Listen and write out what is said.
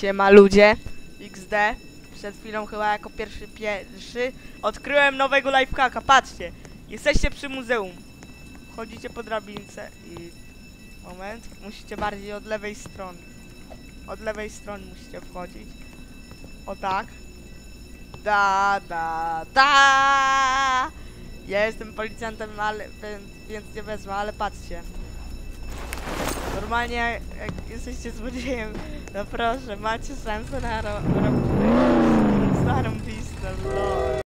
Siema ludzie, XD. Przed chwilą chyba jako pierwszy pierwszy odkryłem nowego lifehacka. Patrzcie, jesteście przy muzeum. Chodzicie po drabince i... Moment, musicie bardziej od lewej strony. Od lewej strony musicie wchodzić. O tak. Da, da, da! Ja jestem policjantem, ale, więc, więc nie wezmę, ale patrzcie. Normalnie jak jesteście złodziejem, no proszę, macie szansę na ro-